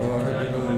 Bye.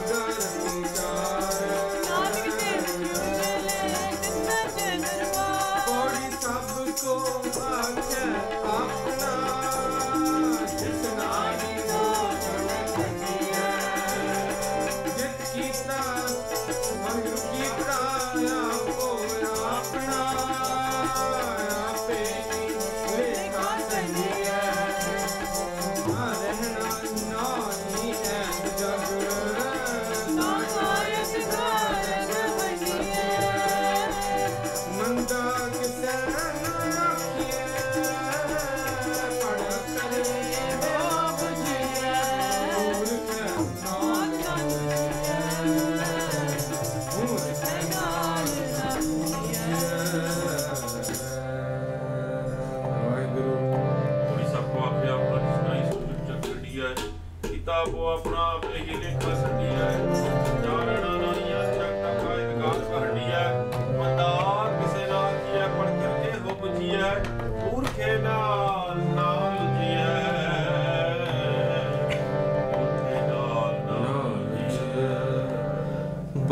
done.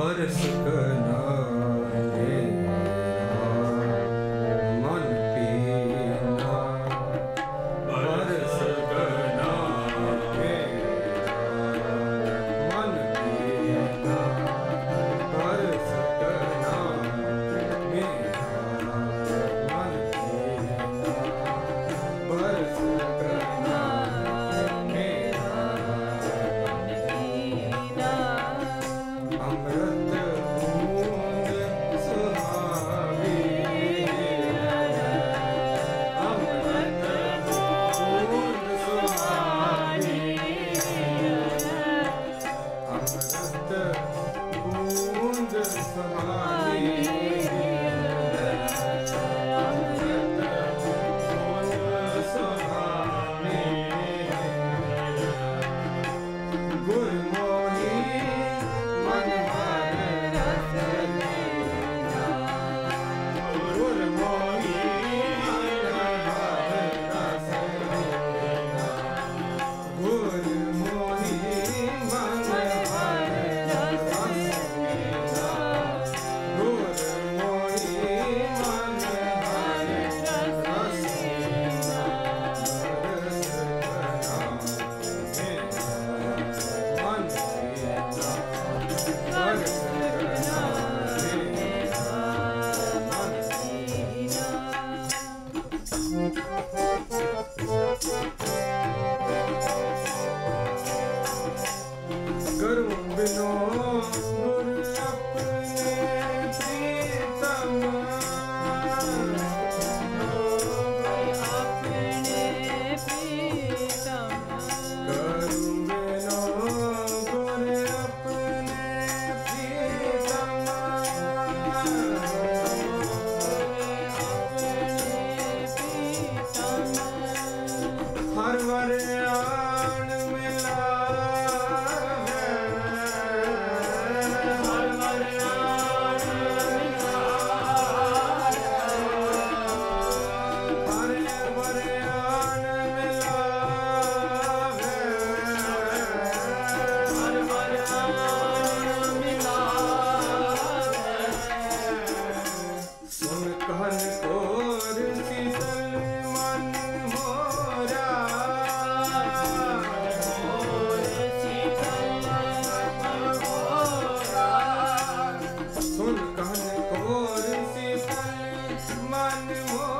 बरस कर anymore.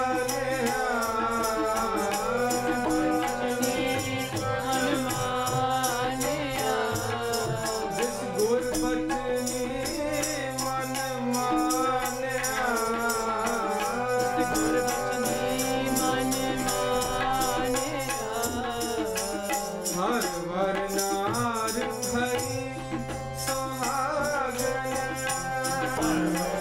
fire.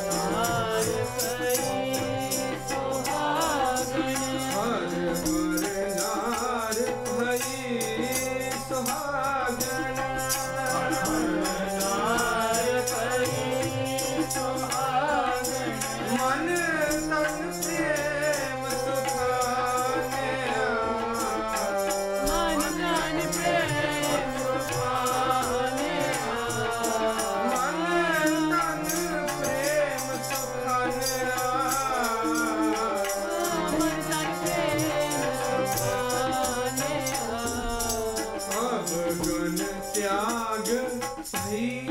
See,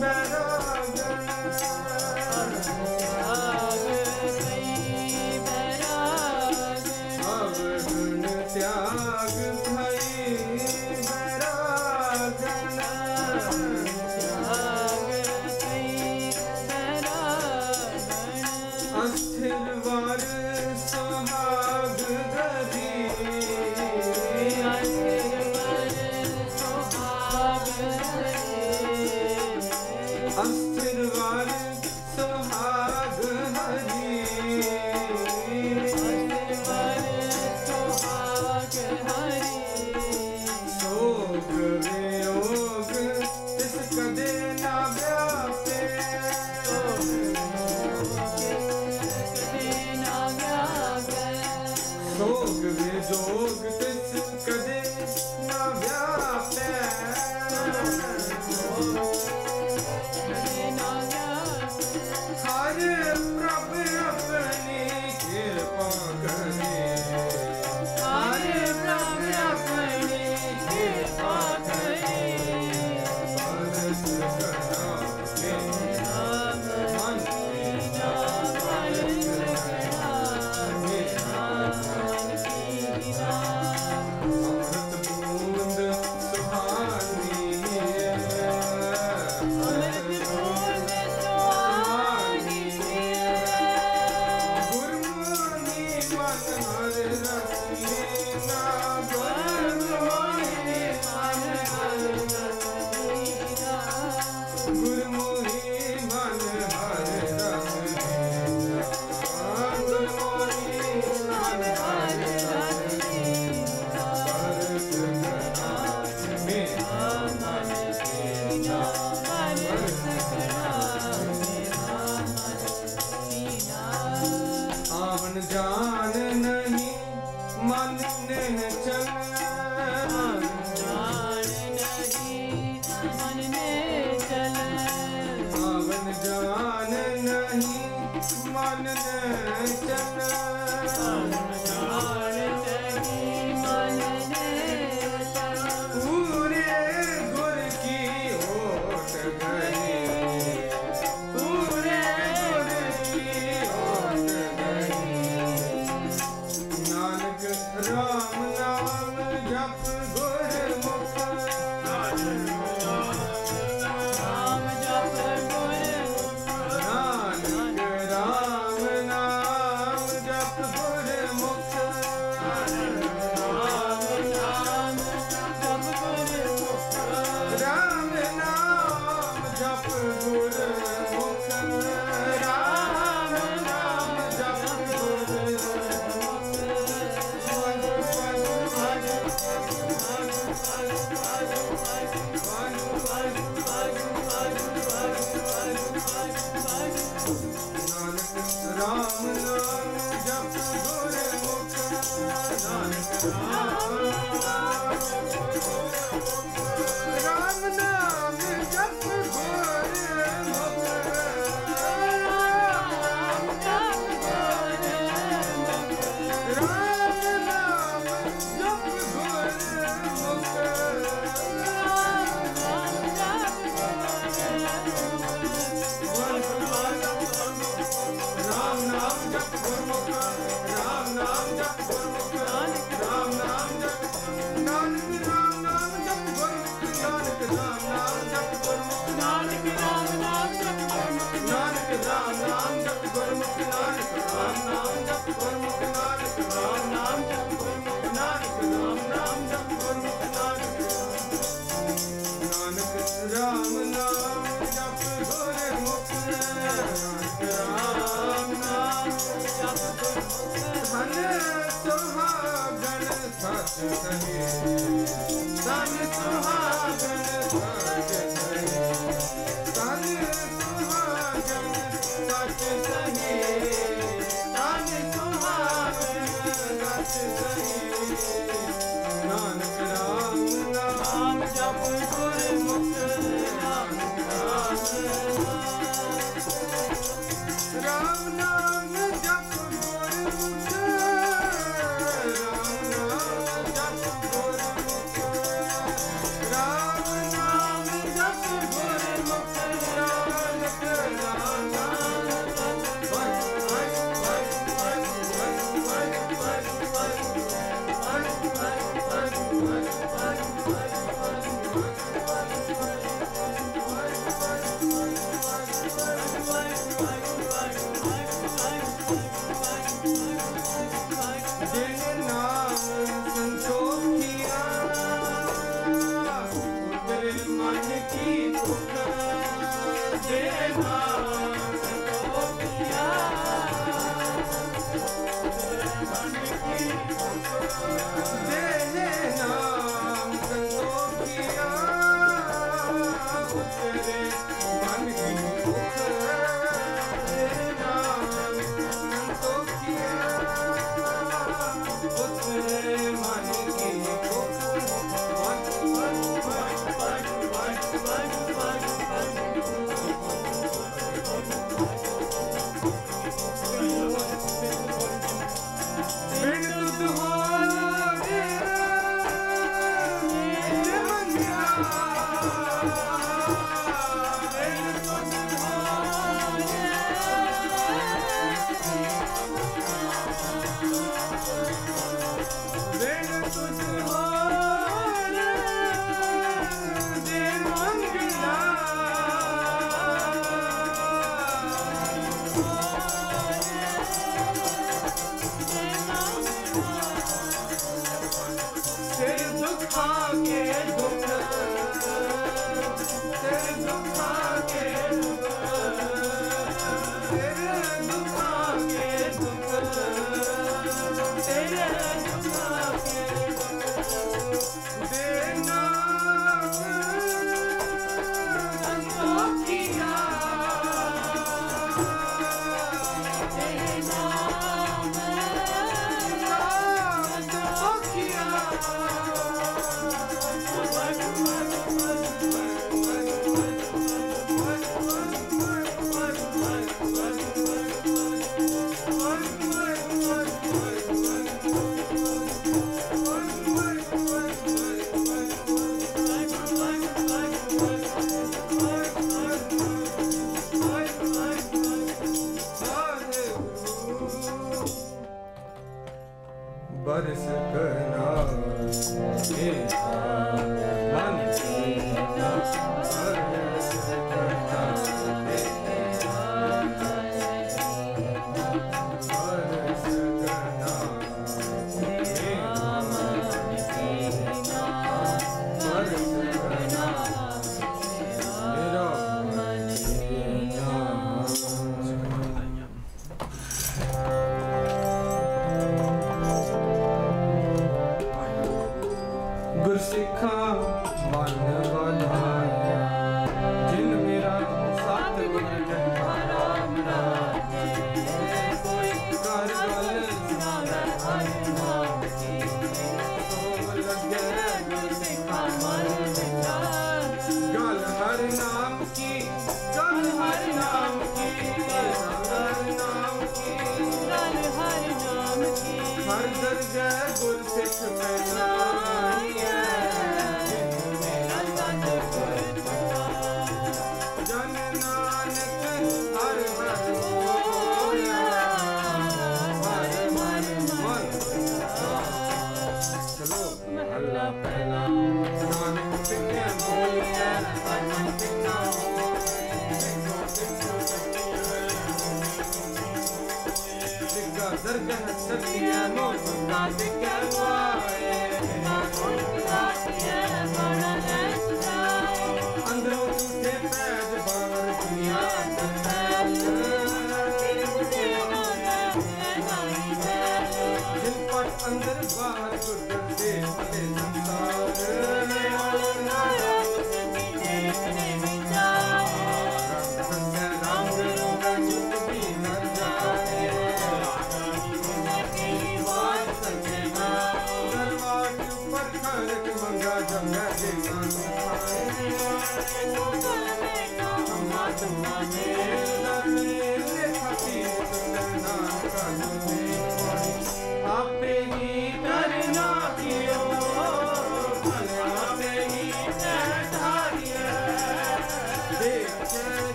better again. जान नहीं मन ने Tanya Suha.